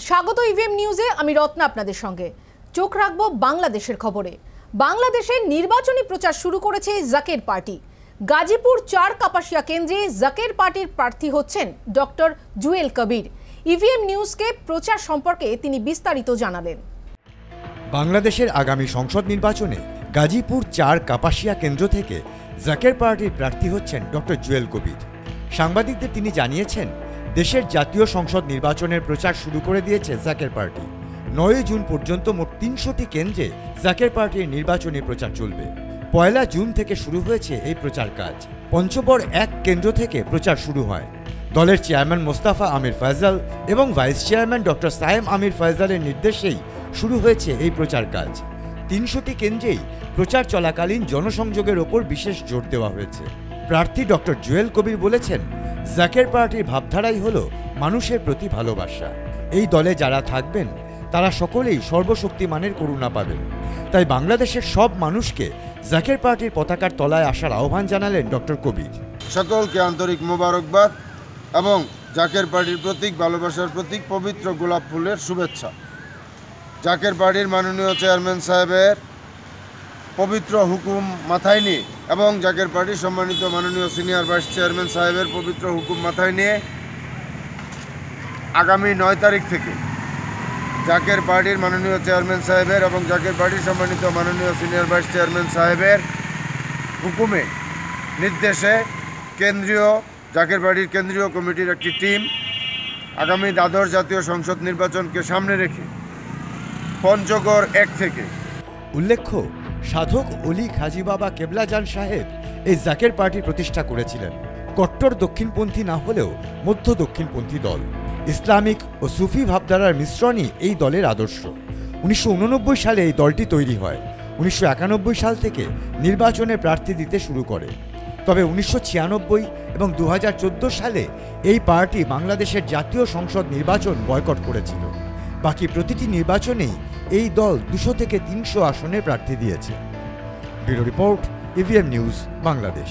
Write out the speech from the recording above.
স্বাগত ইভিএম নিউজে, আমি রত্না আপনাদের সঙ্গে। চোখ রাখব বাংলাদেশের খবরে। বাংলাদেশে নির্বাচনী প্রচার শুরু করেছে জাকের পার্টি। গাজীপুর চার কাপাসিয়া কেন্দ্রে জাকের পার্টির প্রার্থী হচ্ছেন ডক্টর জুয়েল কবির। ইভিএম নিউজকে প্রচার সম্পর্কে তিনি বিস্তারিত জানালেন। বাংলাদেশের আগামী সংসদ নির্বাচনে গাজীপুর চার কাপাসিয়া কেন্দ্র থেকে জাকের পার্টির প্রার্থী হচ্ছেন ডক্টর জুয়েল কবির। সাংবাদিকদের তিনি জানিয়েছেন দেশের জাতীয় সংসদ নির্বাচনের প্রচার শুরু করে দিয়েছে জাকের পার্টি। নয় জুন পর্যন্ত মোট তিনশোটি কেন্দ্রে জাকের পার্টির নির্বাচনী প্রচার চলবে। পয়লা জুন থেকে শুরু হয়েছে এই প্রচার কাজ। পঞ্চগড় এক কেন্দ্র থেকে প্রচার শুরু হয়। দলের চেয়ারম্যান মোস্তাফা আমির ফয়জাল এবং vice chairman doctor Sayem Amir ফয়জালের নির্দেশেই শুরু হয়েছে এই প্রচার কাজ। তিনশোটি কেন্দ্রেই প্রচার চলাকালীন জনসংযোগের ওপর বিশেষ জোর দেওয়া হয়েছে। প্রার্থী ডক্টর জুয়েল কবির বলেছেন জাকের পার্টির ভাবধারাই হল মানুষের প্রতি ভালোবাসা। এই দলে যারা থাকবেন, তারা সকলেই সর্বশক্তিমানের করুণা পাবেন। তাই বাংলাদেশের সব মানুষকে জাকের পার্টির পতাকার তলায় আসার আহ্বান জানালেন ডক্টর কবির। সকলকে আন্তরিক মোবারকবাদ এবং জাকের পার্টির প্রতীক, ভালোবাসার প্রতীক, পবিত্র গোলাপ ফুলের শুভেচ্ছা। জাকের পার্টির মাননীয় চেয়ারম্যান সাহেবের পবিত্র হুকুম মাথায় নিয়ে এবং জাকের পার্টির সম্মানিত মাননীয় সিনিয়র ভাইস চেয়ারম্যান সাহেবের পবিত্র হুকুম মাথায় নিয়ে আগামী নয় তারিখ থেকে জাকের পার্টির মাননীয় চেয়ারম্যান সাহেবের এবং জাকের পার্টির সম্মানিত মাননীয় সিনিয়র ভাইস চেয়ারম্যান সাহেবের হুকুমে নির্দেশে কেন্দ্রীয় জাকের বাড়ির কেন্দ্রীয় কমিটির একটি টিম আগামী দ্বাদশ জাতীয় সংসদ নির্বাচনকে সামনে রেখে পঞ্চগড় এক থেকে উল্লেখ্য, সাধক অলি খাজি বাবা কেবলাজান সাহেব এই জাকের পার্টি প্রতিষ্ঠা করেছিলেন। কট্টর দক্ষিণপন্থী না হলেও মধ্য দক্ষিণপন্থী দল। ইসলামিক ও সুফি ভাবধারার মিশ্রণই এই দলের আদর্শ। উনিশশো উননব্বই সালে এই দলটি তৈরি হয়। উনিশশো একানব্বই সাল থেকে নির্বাচনে প্রার্থী দিতে শুরু করে। তবে উনিশশো ছিয়ানব্বই এবং দু হাজার চোদ্দ সালে এই পার্টি বাংলাদেশের জাতীয় সংসদ নির্বাচন বয়কট করেছিল। বাকি প্রতিটি নির্বাচনেই এই দল দুশো থেকে তিনশো আসনে প্রার্থী দিয়েছে। Bureau report EVM news Bangladesh.